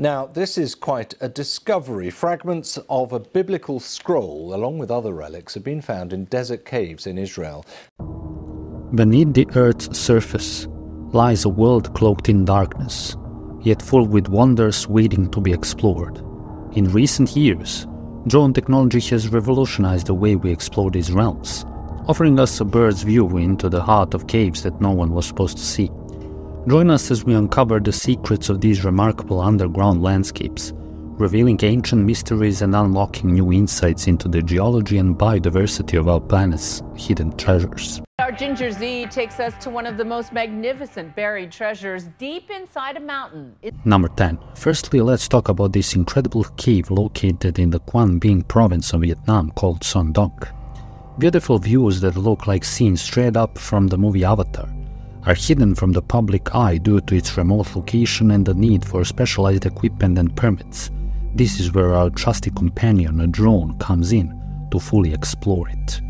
Now, this is quite a discovery. Fragments of a biblical scroll, along with other relics, have been found in desert caves in Israel. Beneath the Earth's surface lies a world cloaked in darkness, yet full with wonders waiting to be explored. In recent years, drone technology has revolutionized the way we explore these realms, offering us a bird's view into the heart of caves that no one was supposed to see. Join us as we uncover the secrets of these remarkable underground landscapes, revealing ancient mysteries and unlocking new insights into the geology and biodiversity of our planet's hidden treasures. Our Ginger Zee takes us to one of the most magnificent buried treasures deep inside a mountain. It- Number 10. Firstly, let's talk about this incredible cave located in the Quang Binh province of Vietnam called Son Doong. Beautiful views that look like scenes straight up from the movie Avatar are hidden from the public eye due to its remote location and the need for specialized equipment and permits. This is where our trusty companion, a drone, comes in to fully explore it.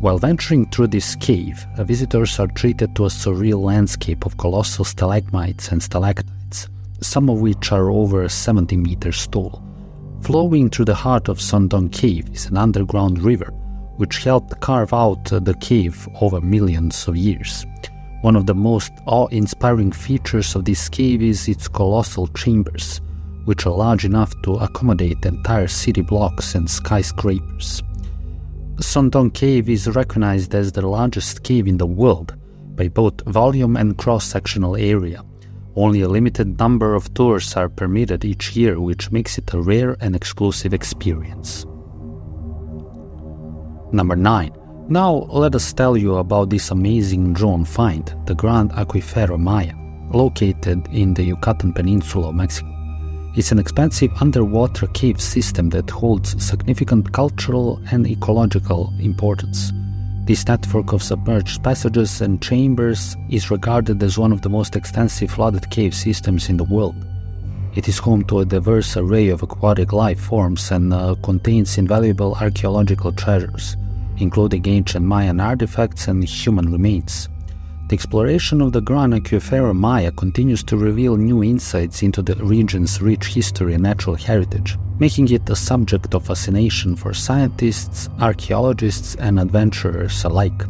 While venturing through this cave, visitors are treated to a surreal landscape of colossal stalagmites and stalactites, some of which are over 70 meters tall. Flowing through the heart of Son Cave is an underground river, which helped carve out the cave over millions of years. One of the most awe inspiring features of this cave is its colossal chambers, which are large enough to accommodate entire city blocks and skyscrapers. Son Doong Cave is recognized as the largest cave in the world by both volume and cross sectional area. Only a limited number of tours are permitted each year, which makes it a rare and exclusive experience. Number 9. Now let us tell you about this amazing drone find, the Grand Aquifero Maya, located in the Yucatan Peninsula of Mexico. It's an expansive underwater cave system that holds significant cultural and ecological importance. This network of submerged passages and chambers is regarded as one of the most extensive flooded cave systems in the world. It is home to a diverse array of aquatic life forms and uh, contains invaluable archaeological treasures, including ancient Mayan artifacts and human remains. The exploration of the Gran Aquifero Maya continues to reveal new insights into the region's rich history and natural heritage, making it a subject of fascination for scientists, archaeologists, and adventurers alike.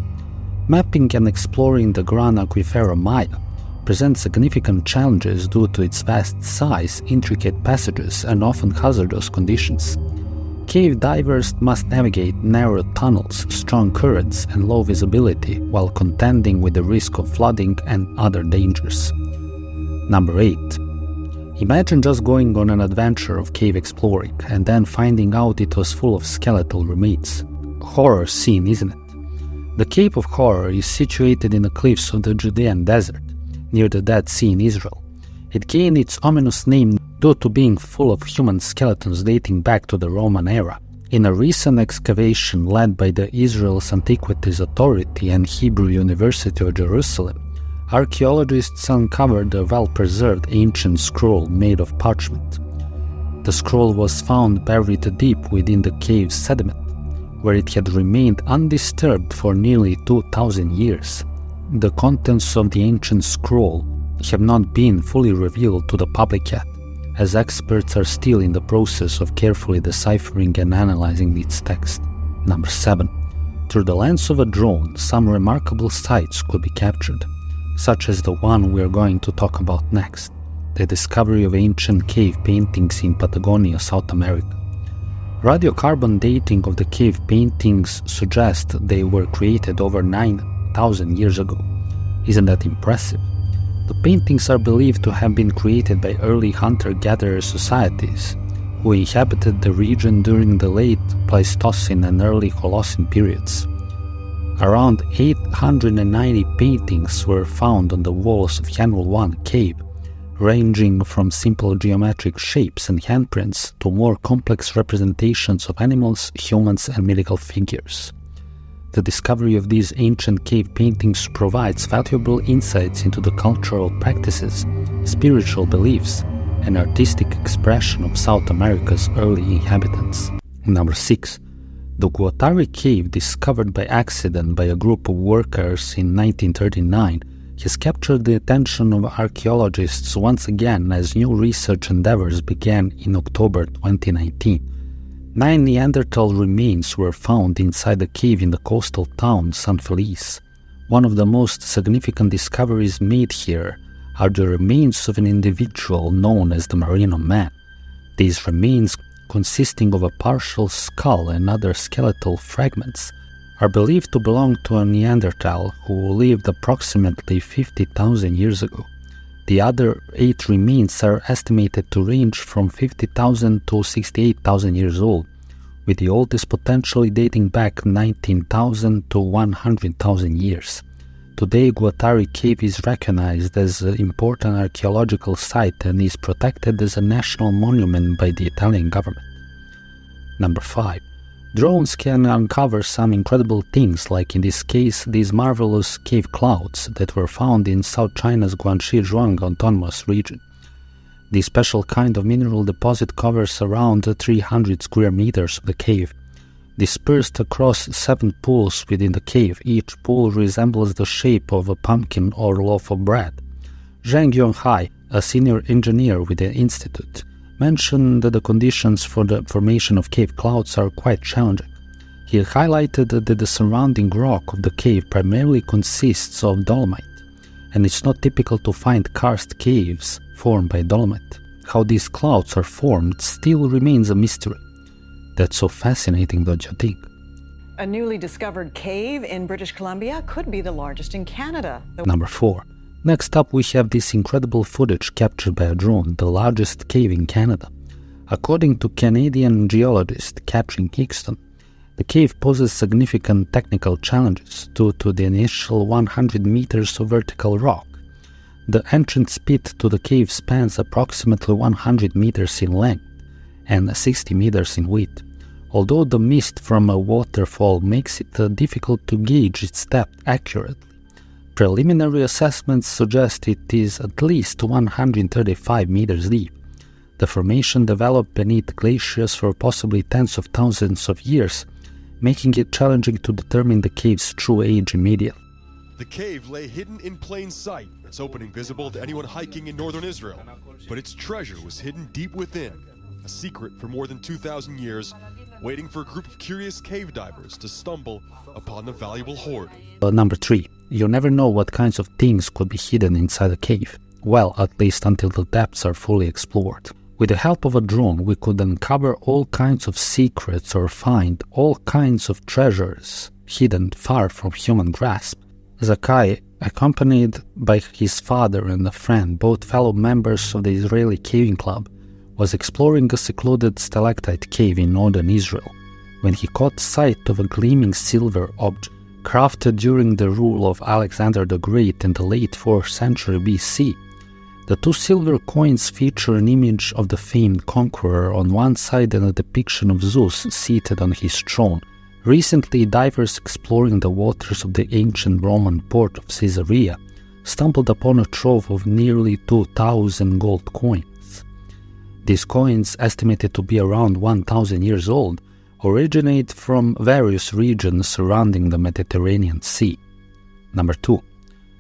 Mapping and exploring the Gran Aquifero Maya presents significant challenges due to its vast size, intricate passages, and often hazardous conditions. Cave divers must navigate narrow tunnels, strong currents, and low visibility while contending with the risk of flooding and other dangers. Number 8. Imagine just going on an adventure of cave exploring and then finding out it was full of skeletal remains. Horror scene, isn't it? The Cave of Horror is situated in the cliffs of the Judean desert, near the Dead Sea in Israel. It gained its ominous name due to being full of human skeletons dating back to the Roman era. In a recent excavation led by the Israel's Antiquities Authority and Hebrew University of Jerusalem, archaeologists uncovered a well preserved ancient scroll made of parchment. The scroll was found buried deep within the cave's sediment, where it had remained undisturbed for nearly 2,000 years. The contents of the ancient scroll have not been fully revealed to the public yet, as experts are still in the process of carefully deciphering and analyzing its text. Number 7. Through the lens of a drone, some remarkable sights could be captured, such as the one we are going to talk about next the discovery of ancient cave paintings in Patagonia, South America. Radiocarbon dating of the cave paintings suggests they were created over 9,000 years ago. Isn't that impressive? The paintings are believed to have been created by early hunter gatherer societies who inhabited the region during the late Pleistocene and early Holocene periods. Around 890 paintings were found on the walls of Huenul 1 cave, ranging from simple geometric shapes and handprints to more complex representations of animals, humans, and mythical figures. The discovery of these ancient cave paintings provides valuable insights into the cultural practices, spiritual beliefs, and artistic expression of South America's early inhabitants. Number 6. The Guattari cave, discovered by accident by a group of workers in 1939, has captured the attention of archaeologists once again as new research endeavors began in October 2019. Nine Neanderthal remains were found inside a cave in the coastal town San Felice. One of the most significant discoveries made here are the remains of an individual known as the Merino Man. These remains, consisting of a partial skull and other skeletal fragments, are believed to belong to a Neanderthal who lived approximately 50,000 years ago. The other eight remains are estimated to range from 50,000 to 68,000 years old, with the oldest potentially dating back 19,000 to 100,000 years. Today, Guattari Cave is recognized as an important archaeological site and is protected as a national monument by the Italian government. Number 5. Drones can uncover some incredible things, like in this case, these marvelous cave clouds that were found in South China's Guangxi Zhuang Autonomous Region. This special kind of mineral deposit covers around 300 square meters of the cave. Dispersed across seven pools within the cave, each pool resembles the shape of a pumpkin or loaf of bread. Zhang Yonghai, a senior engineer with the institute, mentioned that the conditions for the formation of cave clouds are quite challenging. He highlighted that the surrounding rock of the cave primarily consists of dolomite, and it's not typical to find karst caves formed by dolomite. How these clouds are formed still remains a mystery. That's so fascinating, don't you think? A newly discovered cave in British Columbia could be the largest in Canada. Number 4. Next up, we have this incredible footage captured by a drone, the largest cave in Canada. According to Canadian geologist Catherine Hickson, the cave poses significant technical challenges due to the initial 100 meters of vertical rock. The entrance pit to the cave spans approximately 100 meters in length and 60 meters in width. Although the mist from a waterfall makes it uh, difficult to gauge its depth accurately, Preliminary assessments suggest it is at least 135 meters deep. The formation developed beneath glaciers for possibly tens of thousands of years, making it challenging to determine the cave's true age immediately. The cave lay hidden in plain sight, its opening visible to anyone hiking in northern Israel. But its treasure was hidden deep within, a secret for more than 2,000 years, waiting for a group of curious cave divers to stumble upon the valuable hoard. Uh, number 3. You never know what kinds of things could be hidden inside a cave. Well, at least until the depths are fully explored. With the help of a drone, we could uncover all kinds of secrets or find all kinds of treasures hidden far from human grasp. Zakai, accompanied by his father and a friend, both fellow members of the Israeli Caving Club, was exploring a secluded stalactite cave in northern Israel when he caught sight of a gleaming silver object crafted during the rule of Alexander the Great in the late 4th century BC. The two silver coins feature an image of the famed conqueror on one side and a depiction of Zeus seated on his throne. Recently, divers exploring the waters of the ancient Roman port of Caesarea stumbled upon a trove of nearly 2,000 gold coins. These coins, estimated to be around 1,000 years old, originate from various regions surrounding the Mediterranean Sea. Number 2.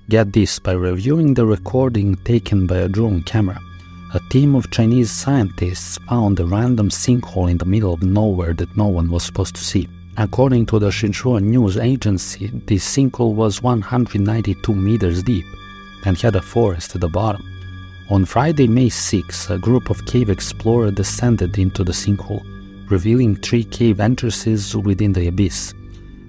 Get this by reviewing the recording taken by a drone camera. A team of Chinese scientists found a random sinkhole in the middle of nowhere that no one was supposed to see. According to the Xinhua news agency, this sinkhole was 192 meters deep and had a forest at the bottom. On Friday, May 6, a group of cave explorers descended into the sinkhole revealing three cave entrances within the abyss.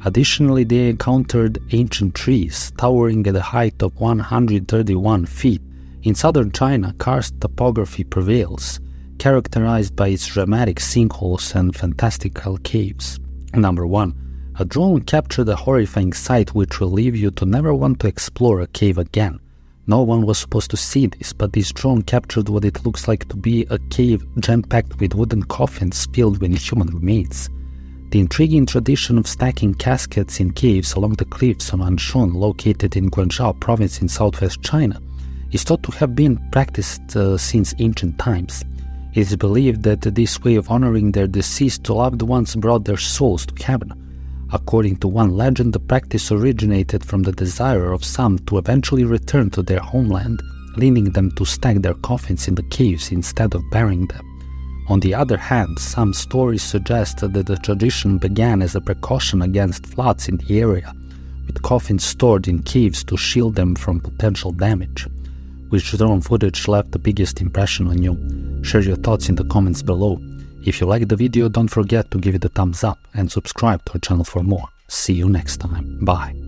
Additionally, they encountered ancient trees towering at a height of 131 feet. In southern China, karst topography prevails, characterized by its dramatic sinkholes and fantastical caves. Number 1. A drone captured a horrifying sight which will leave you to never want to explore a cave again. No one was supposed to see this, but this drone captured what it looks like to be a cave jam packed with wooden coffins filled with human remains. The intriguing tradition of stacking caskets in caves along the cliffs of Anshun, located in Guizhou province in southwest China, is thought to have been practiced uh, since ancient times. It is believed that this way of honoring their deceased loved ones brought their souls to heaven. According to one legend, the practice originated from the desire of some to eventually return to their homeland, leading them to stack their coffins in the caves instead of burying them. On the other hand, some stories suggest that the tradition began as a precaution against floods in the area, with coffins stored in caves to shield them from potential damage. Which drone footage left the biggest impression on you? Share your thoughts in the comments below. If you liked the video, don't forget to give it a thumbs up and subscribe to our channel for more. See you next time. Bye.